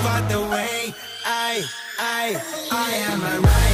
about the way I, I, I am a